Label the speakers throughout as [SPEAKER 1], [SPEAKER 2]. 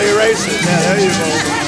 [SPEAKER 1] Erase it. Yeah, there you go.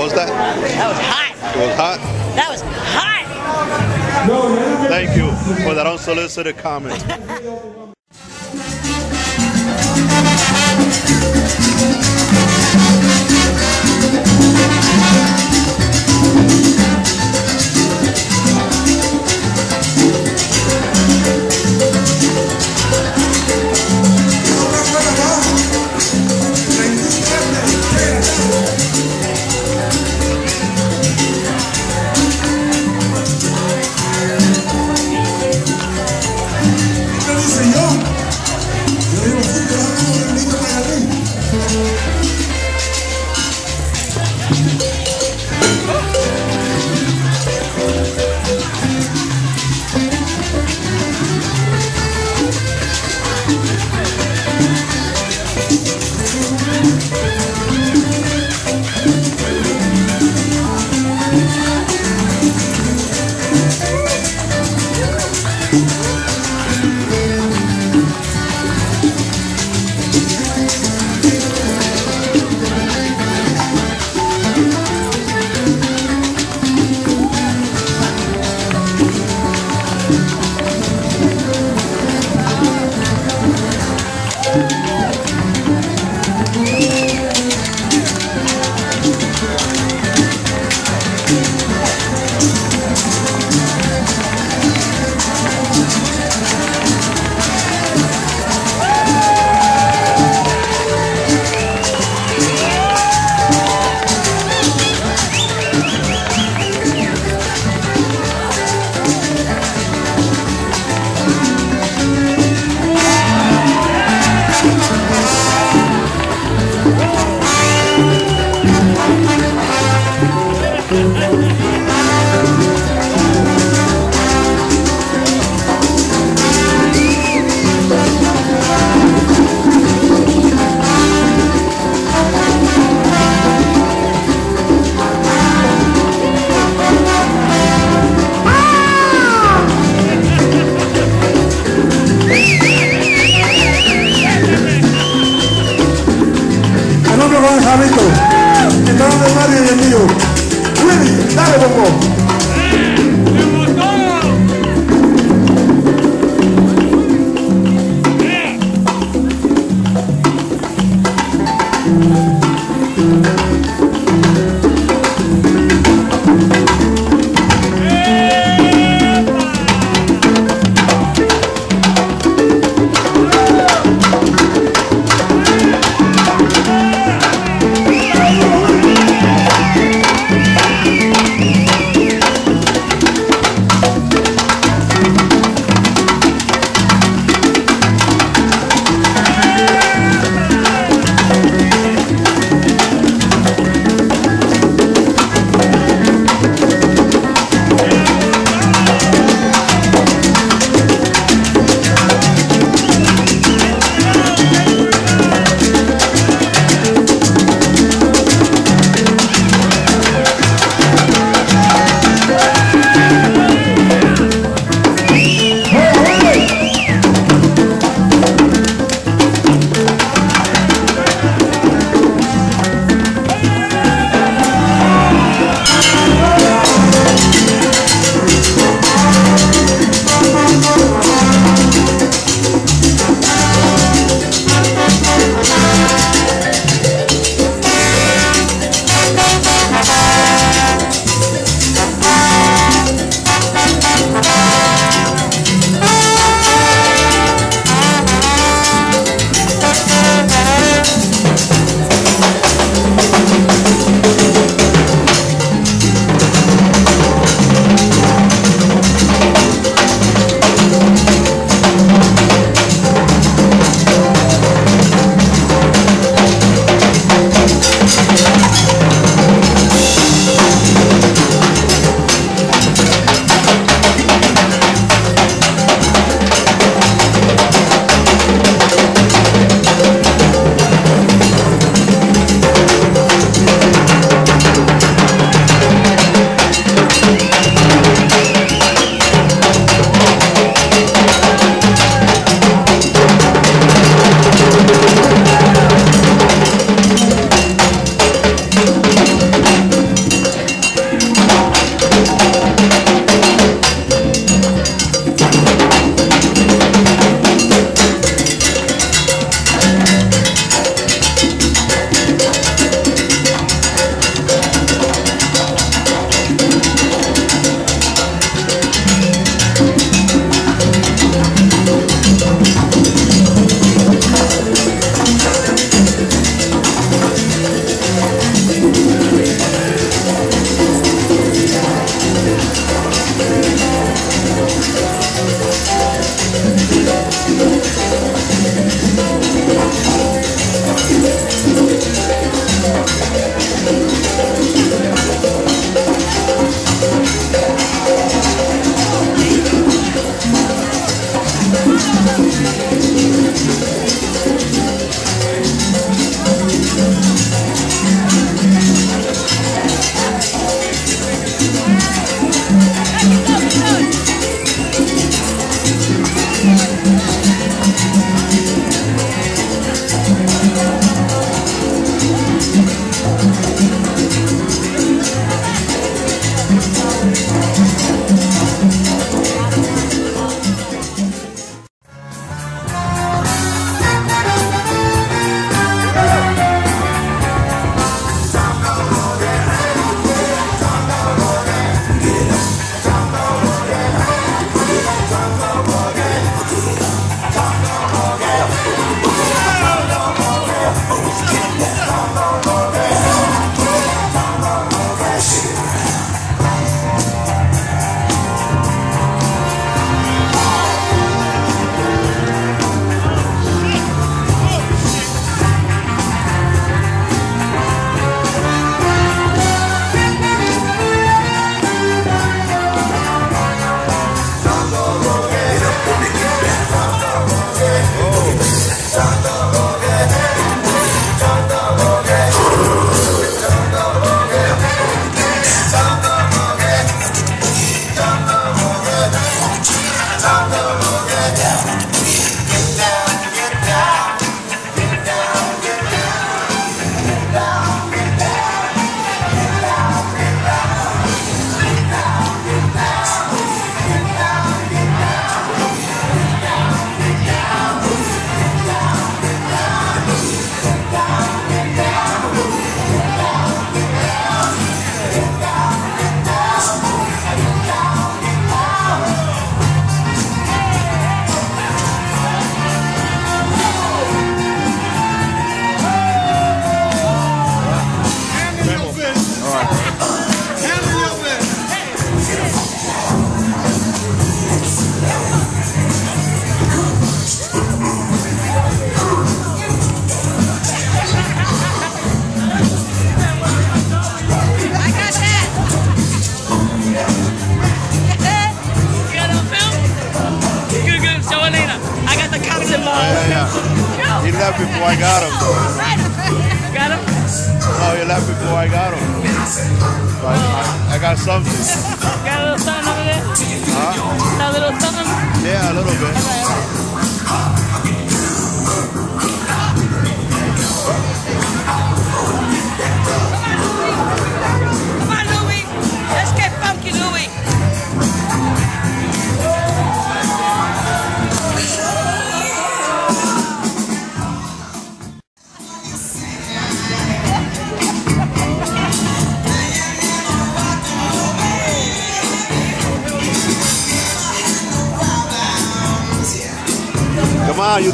[SPEAKER 2] Was that?
[SPEAKER 3] That was hot.
[SPEAKER 2] It was hot.
[SPEAKER 3] That was hot.
[SPEAKER 2] Thank you for that unsolicited comment.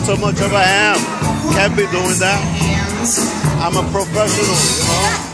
[SPEAKER 3] so much of a ham. Can't be doing that. I'm a professional, you know.